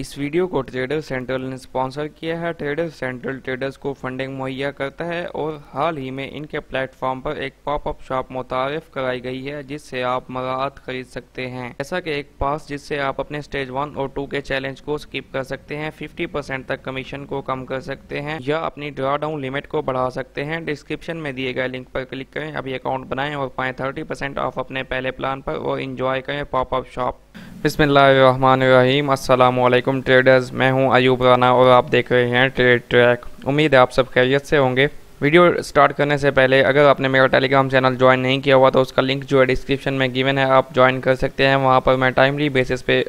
इस वीडियो को trader central ने स्पॉन्सर किया है। ट्रेडर सेंट्रल ट्रेडर्स को फंडिंग मुहैया करता है और हाल ही में इनके प्लेटफॉर्म पर एक पॉपअप शॉप मुतारफ कराई गई है, जिससे आप मराहत खरीद सकते हैं। ऐसा कि एक पास जिससे आप अपने स्टेज वन और टू के चैलेंज को स्किप कर सकते हैं 50 परसेंट तक कमीशन को कम कर सकते हैं या अपनी ड्रा डाउन लिमिट को बढ़ा सकते हैं। डिस्क्रिप्शन में दिए गए लिंक पर क्लिक करें, अभी अकाउंट बनाएँ और पाए थर्टी ऑफ़ अपने पहले प्लान पर और इंजॉय करें पॉपअप शॉप। बिसमीम अल्लाम ट्रेडर्स, मैं हूँ अयूब राना और आप देख रहे हैं ट्रेड ट्रैक। उम्मीद है आप सब खैरियत से होंगे। वीडियो स्टार्ट करने से पहले, अगर आपने मेरा टेलीग्राम चैनल ज्वाइन नहीं किया हुआ तो उसका लिंक जो है डिस्क्रिप्शन में गिवन है, आप ज्वाइन कर सकते हैं। वहाँ पर मैं टाइमली बेसिस पे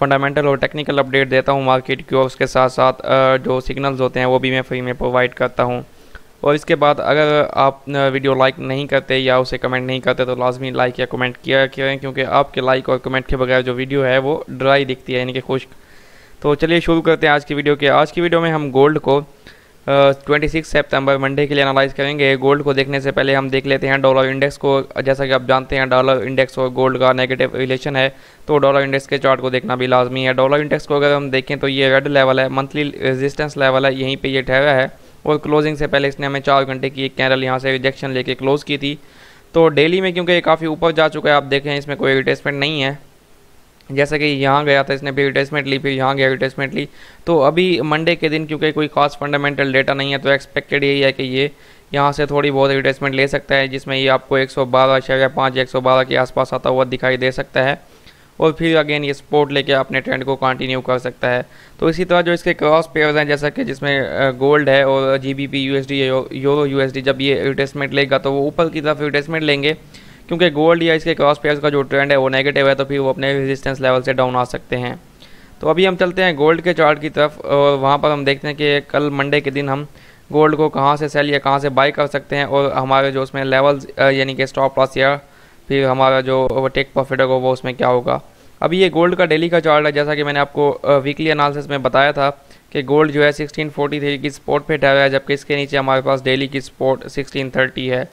फंडामेंटल और टेक्निकल अपडेट देता हूँ मार्केट की और उसके साथ साथ जो सिग्नल्स होते हैं, वो भी मैं फ्री में प्रोवाइड करता हूँ। और इसके बाद अगर आप वीडियो लाइक नहीं करते या उसे कमेंट नहीं करते तो लाजमी लाइक या कमेंट किया करें, क्योंकि आपके लाइक और कमेंट के बगैर जो वीडियो है, वो ड्राई दिखती है, यानी कि खुश्क। तो चलिए शुरू करते हैं आज की वीडियो के। आज की वीडियो में हम गोल्ड को ट्वेंटी सिक्स सेप्टेम्बर मंडे के लिए एनालाइज करेंगे। गोल्ड को देखने से पहले हम देख लेते हैं डॉलर इंडेक्स को। जैसा कि आप जानते हैं डॉलर इंडेक्स और गोल्ड का नेगेटिव रिलेशन है तो डॉलर इंडेक्स के चार्ट को देखना भी लाजमी है। डॉलर इंडेक्स को अगर हम देखें तो ये रेड लेवल है मंथली रेजिस्टेंस लेवल है, यहीं पर ये ठहरा है। और क्लोजिंग से पहले इसने हमें चार घंटे की एक कैंडल यहाँ से रिजेक्शन लेके क्लोज की थी। तो डेली में क्योंकि ये काफ़ी ऊपर जा चुका है, आप देखें इसमें कोई रिटेसमेंट नहीं है। जैसे कि यहाँ गया था, इसने फिर रिटेसमेंट ली, फिर यहाँ गया रिटेसमेंट ली। तो अभी मंडे के दिन क्योंकि कोई खास फंडामेंटल डेटा नहीं है तो एक्सपेक्टेड यही है कि ये यहाँ से थोड़ी बहुत रिटेसमेंट ले सकता है, जिसमें ये आपको एक सौ बारह के आसपास आता हुआ दिखाई दे सकता है। और फिर अगेन ये सपोर्ट लेके अपने ट्रेंड को कंटिन्यू कर सकता है। तो इसी तरह जो इसके क्रॉस पेयर्स हैं, जैसा कि जिसमें गोल्ड है और G B P U S D euro U S D जब ये रिटेसमेंट लेगा तो वो ऊपर की तरफ़ रिटेसमेंट लेंगे। क्योंकि गोल्ड या इसके क्रॉस पेयर्स का जो ट्रेंड है वो नेगेटिव है तो फिर वो अपने रेजिस्टेंस लेवल से डाउन आ सकते हैं। तो अभी हम चलते हैं गोल्ड के चार्ट की तरफ़ और वहाँ पर हम देखते हैं कि कल मंडे के दिन हम गोल्ड को कहाँ से सेल या कहाँ से बाई कर सकते हैं और हमारे जो उसमें लेवल्स यानी कि स्टॉप लॉस या फिर हमारा जो टेक प्रॉफिट होगा वो उसमें क्या होगा? अभी ये गोल्ड का डेली का चार्ट है, जैसा कि मैंने आपको वीकली एनालिसिस में बताया था कि गोल्ड जो है 1643 की स्पोर्ट पे ठहरा है, जबकि इसके नीचे हमारे पास डेली की स्पोर्ट 1630 है।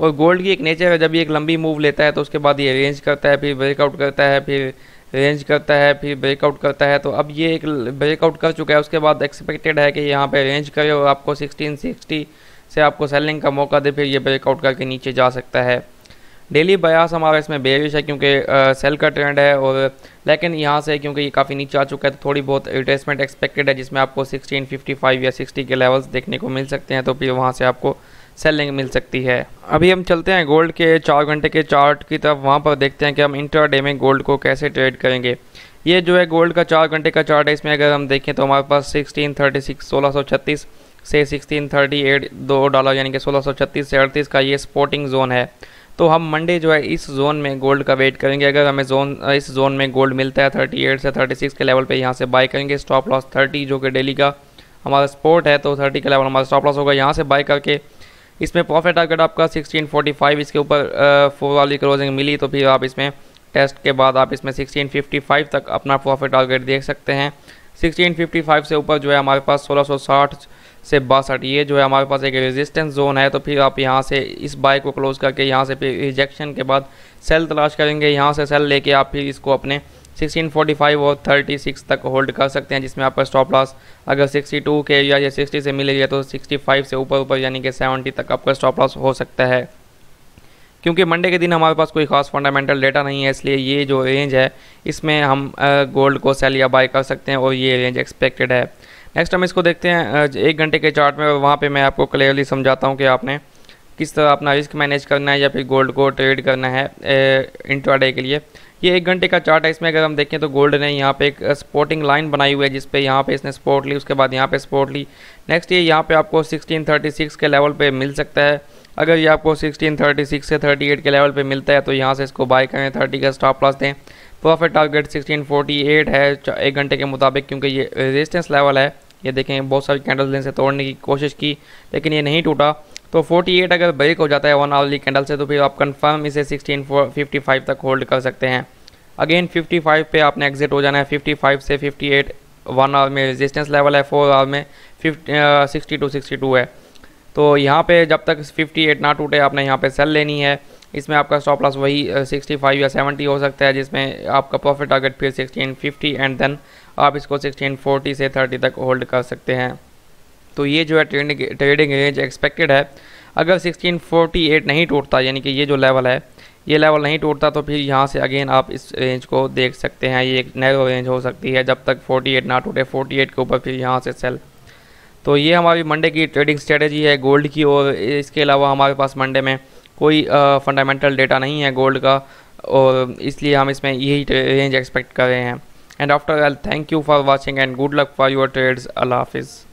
और गोल्ड की एक नेचर है, जब ये एक लंबी मूव लेता है तो उसके बाद ये रेंज करता है, फिर ब्रेकआउट करता है, फिर रेंज करता है, फिर ब्रेकआउट करता है। तो अब ये एक ब्रेकआउट कर चुका है, उसके बाद एक्सपेक्टेड है कि यहाँ पे रेंज करे और आपको 1660 से आपको सेलिंग का मौका दे, फिर ये ब्रेकआउट करके नीचे जा सकता है। डेली बयास हमारा इसमें बेरिश है क्योंकि सेल का ट्रेंड है और, लेकिन यहाँ से क्योंकि ये काफ़ी नीचे आ चुका है तो थोड़ी बहुत रिट्रेसमेंट एक्सपेक्टेड है, जिसमें आपको 1655 या 60 के लेवल्स देखने को मिल सकते हैं तो फिर वहाँ से आपको सेलिंग मिल सकती है। अभी हम चलते हैं गोल्ड के चार घंटे के चार्ट की तरफ़, वहाँ पर देखते हैं कि हम इंटर डे में गोल्ड को कैसे ट्रेड करेंगे। ये जो है गोल्ड का चार घंटे का चार्ट है, इसमें अगर हम देखें तो हमारे पास सिक्सटीन थर्टी सिक्स सोलह सौ छत्तीस से सिक्सटीन थर्टी एट दो डॉलर यानी कि सोलह सौ छत्तीस से अड़तीस का ये स्पोर्टिंग जोन है। तो हम मंडे जो है इस जोन में गोल्ड का वेट करेंगे। अगर हमें जोन इस जोन में गोल्ड मिलता है 38 से 36 के लेवल पे, यहाँ से बाय करेंगे। स्टॉप लॉस 30 जो कि डेली का हमारा स्पोर्ट है तो 30 के लेवल हमारा स्टॉप लॉस होगा। यहाँ से बाय करके इसमें प्रॉफिट टारगेट आपका 1645 इसके ऊपर फोर वाली क्लोजिंग मिली तो फिर आप इसमें टेस्ट के बाद आप इसमें 1655 तक अपना प्रॉफिट टारगेट देख सकते हैं। 1655 से ऊपर जो है हमारे पास 1660 से बासठ ये जो है हमारे पास एक रेजिस्टेंस जोन है तो फिर आप यहाँ से इस बाई को क्लोज करके यहाँ से फिर रिजेक्शन के बाद सेल तलाश करेंगे। यहाँ से सेल लेके आप फिर इसको अपने 1645 और 36 तक होल्ड कर सकते हैं, जिसमें आपका स्टॉप लॉस अगर 62 के या 60 से मिलेगा तो 65 से ऊपर ऊपर यानी कि 70 तक आपका स्टॉप लॉस हो सकता है। क्योंकि मंडे के दिन हमारे पास कोई खास फंडामेंटल डेटा नहीं है, इसलिए ये जो रेंज है, इसमें हम गोल्ड को सेल या बाय कर सकते हैं और ये रेंज एक्सपेक्टेड है। नेक्स्ट हम इसको देखते हैं एक घंटे के चार्ट में, वहाँ पे मैं आपको क्लियरली समझाता हूँ कि आपने किस तरह अपना रिस्क मैनेज करना है या फिर गोल्ड को ट्रेड करना है इंट्राडे के लिए। ये एक घंटे का चार्ट है, इसमें अगर हम देखें तो गोल्ड ने यहाँ पे एक स्पोर्टिंग लाइन बनाई हुई है, जिस पे यहाँ पे इसने स्पोर्ट ली, उसके बाद यहाँ पे स्पोर्ट ली। नेक्स्ट ये यहाँ पे आपको 1636 के लेवल पे मिल सकता है। अगर ये आपको 1636 से 38 के लेवल पे मिलता है तो यहाँ से इसको बाय करें 30 का स्टॉप लॉस दें। प्रॉफिट टारगेट 1648 है एक घंटे के मुताबिक, क्योंकि ये रेजिस्टेंस लेवल है। ये देखें, बहुत सारी कैंडल लें से तोड़ने की कोशिश की, लेकिन ये नहीं टूटा। तो 48 अगर ब्रेक हो जाता है वन आवरली कैंडल से तो फिर आप कंफर्म इसे 1655 तक होल्ड कर सकते हैं। अगेन 55 पे आपने एग्जिट हो जाना है 55 से 58 वन आवर में रेजिस्टेंस लेवल है फोर आवर में सिक्सटी टू सिक्सटी टू है। तो यहाँ पे जब तक 58 ना टूटे, आपने यहाँ पे सेल लेनी है। इसमें आपका स्टॉप लॉस वही सिक्सटी फाइव या सेवेंटी हो सकता है, जिसमें आपका प्रॉफिट टारगेट फिर सिक्सटीन फिफ्टी एंड देन आप इसको सिक्सटीन फोर्टी से थर्टी तक होल्ड कर सकते हैं। तो ये जो है ट्रेडिंग ट्रेडिंग रेंज एक्सपेक्टेड है। अगर 1648 नहीं टूटता, यानी कि ये जो लेवल है, ये लेवल नहीं टूटता तो फिर यहाँ से अगेन आप इस रेंज को देख सकते हैं। ये एक नैरो रेंज हो सकती है। जब तक 48 ना टूटे 48 के ऊपर फिर यहाँ से सेल तो ये हमारी मंडे की ट्रेडिंग स्ट्रेटजी है गोल्ड की, और इसके अलावा हमारे पास मंडे में कोई फंडामेंटल डेटा नहीं है गोल्ड का, और इसलिए हम इसमें यही रेंज एक्सपेक्ट कर रहे हैं। and after all thank you for watching and good luck for your trades. Allah Hafiz.